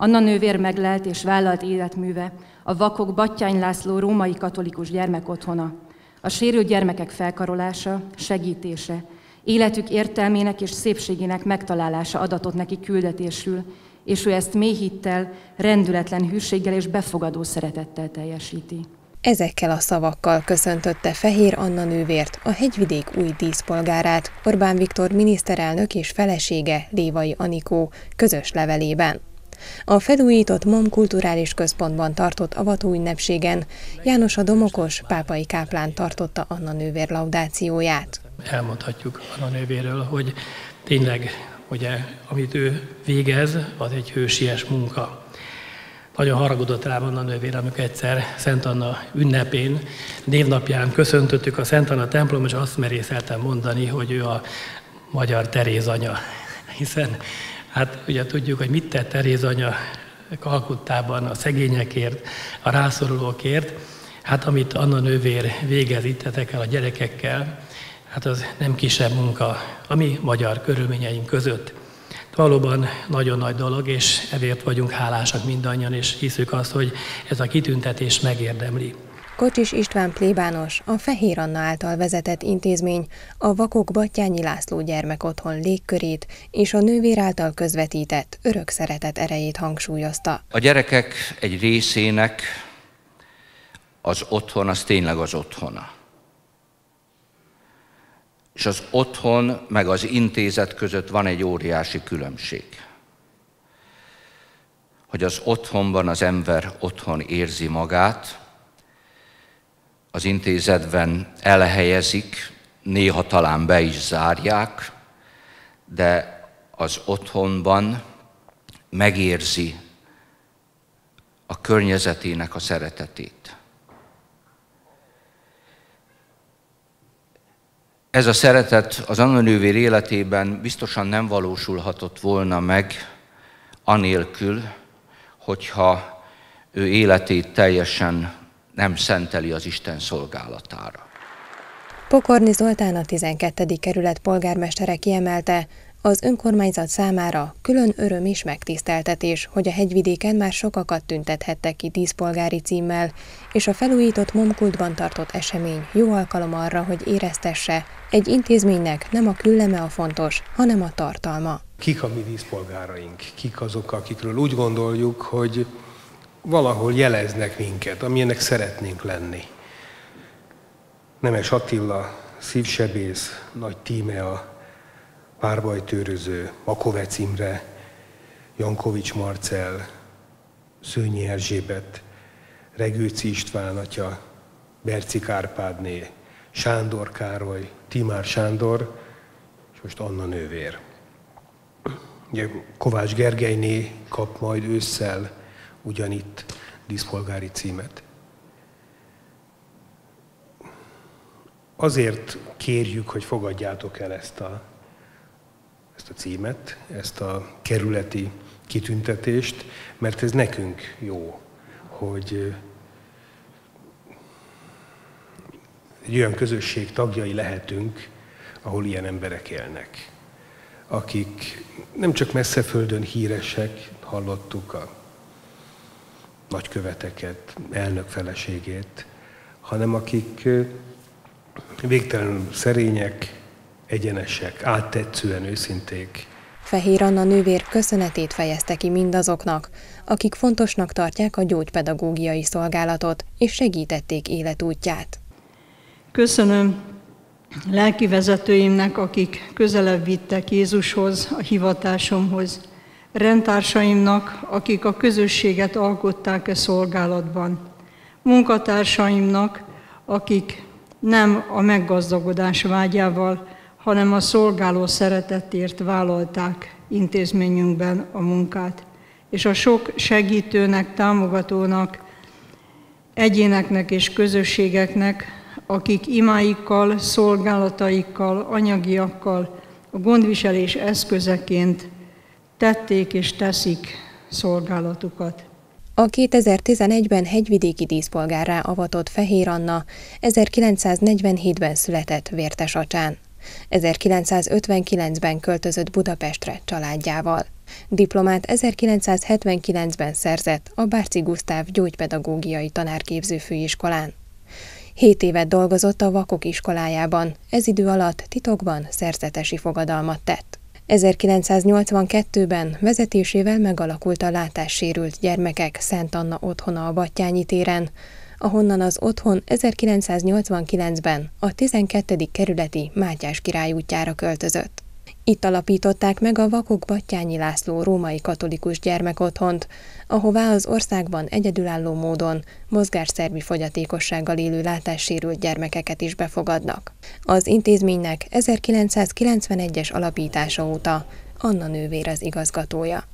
Anna nővér meglelt és vállalt életműve, a Vakok Battyány László római katolikus gyermekotthona, a sérült gyermekek felkarolása, segítése, életük értelmének és szépségének megtalálása adatot neki küldetésül, és ő ezt mély hittel, rendületlen hűséggel és befogadó szeretettel teljesíti. Ezekkel a szavakkal köszöntötte Fehér Anna nővért, a hegyvidék új díszpolgárát, Orbán Viktor miniszterelnök és felesége Lévai Anikó közös levelében. A felújított MOM kulturális központban tartott avató ünnepségen János a Domokos pápai káplán tartotta Anna nővér laudációját. Elmondhatjuk Anna nővéről, hogy tényleg ugye, amit ő végez, az egy hősies munka. Nagyon haragudott rá Anna nővér, amikor egyszer Szent Anna ünnepén, névnapján köszöntöttük a Szent Anna templom, és azt merészeltem mondani, hogy ő a magyar Teréz anya, hiszen Hát ugye tudjuk, hogy mit tett Teréz anya Kalkuttában a szegényekért, a rászorulókért. Hát amit Anna nővér végez itt a gyerekekkel, hát az nem kisebb munka a mi magyar körülményeink között. Valóban nagyon nagy dolog, és ezért vagyunk hálásak mindannyian, és hiszük azt, hogy ez a kitüntetés megérdemli. Kocsis István plébános, a Fehér Anna által vezetett intézmény a Vakok Battyányi László gyermekotthon légkörét és a nővér által közvetített örök szeretet erejét hangsúlyozta. A gyerekek egy részének az otthon az tényleg az otthona. És az otthon meg az intézet között van egy óriási különbség. Hogy az otthonban az ember otthon érzi magát, az intézetben elhelyezik, néha talán be is zárják, de az otthonban megérzi a környezetének a szeretetét. Ez a szeretet az Anna életében biztosan nem valósulhatott volna meg anélkül, hogyha ő életét teljesen nem szenteli az Isten szolgálatára. Pokorni Zoltán a 12. kerület polgármestere kiemelte, az önkormányzat számára külön öröm és megtiszteltetés, hogy a hegyvidéken már sokakat tüntethettek ki díszpolgári címmel, és a felújított momkultban tartott esemény jó alkalom arra, hogy éreztesse, egy intézménynek nem a külleme a fontos, hanem a tartalma. Kik a mi díszpolgáraink? Kik azok, akikről úgy gondoljuk, hogy valahol jeleznek minket, amilyenek szeretnénk lenni. Nemes Attila, szívsebész, nagy Tímea, párbajtőröző, Makovec Imre, Jankovics Marcel, Szőnyi Erzsébet, Regőci István atya, Berci Kárpádné, Sándor Károly, Timár Sándor, és most Anna nővér. Ugye Kovács Gergelyné kap majd ősszel ugyanitt díszpolgári címet. Azért kérjük, hogy fogadjátok el ezt a, ezt a címet, ezt a kerületi kitüntetést, mert ez nekünk jó, hogy egy olyan közösség tagjai lehetünk, ahol ilyen emberek élnek, akik nem csak messze földön híresek, hallottuk a nagyköveteket, elnök feleségét, hanem akik végtelenül szerények, egyenesek, áttetszően őszinték. Fehér Anna nővér köszönetét fejezte ki mindazoknak, akik fontosnak tartják a gyógypedagógiai szolgálatot, és segítették életútját. Köszönöm lelkivezetőimnek, akik közelebb vittek Jézushoz, a hivatásomhoz, rendtársaimnak, akik a közösséget alkották e szolgálatban, munkatársaimnak, akik nem a meggazdagodás vágyával, hanem a szolgáló szeretetért vállalták intézményünkben a munkát, és a sok segítőnek, támogatónak, egyéneknek és közösségeknek, akik imáikkal, szolgálataikkal, anyagiakkal, a gondviselés eszközeként tették és teszik szolgálatukat. A 2011-ben hegyvidéki díszpolgárrá avatott Fehér Anna 1947-ben született Vértesacsán. 1959-ben költözött Budapestre családjával. Diplomát 1979-ben szerzett a Bárci Gusztáv gyógypedagógiai tanárképző főiskolán. Hét évet dolgozott a Vakok iskolájában, ez idő alatt titokban szerzetesi fogadalmat tett. 1982-ben vezetésével megalakult a látássérült gyermekek Szent Anna otthona a Battyányi téren, ahonnan az otthon 1989-ben a 12. kerületi Mátyás király útjára költözött. Itt alapították meg a Vakok Battyányi László római katolikus gyermekotthont, ahová az országban egyedülálló módon mozgásszervi fogyatékossággal élő látássérült gyermekeket is befogadnak. Az intézménynek 1991-es alapítása óta Anna nővér az igazgatója.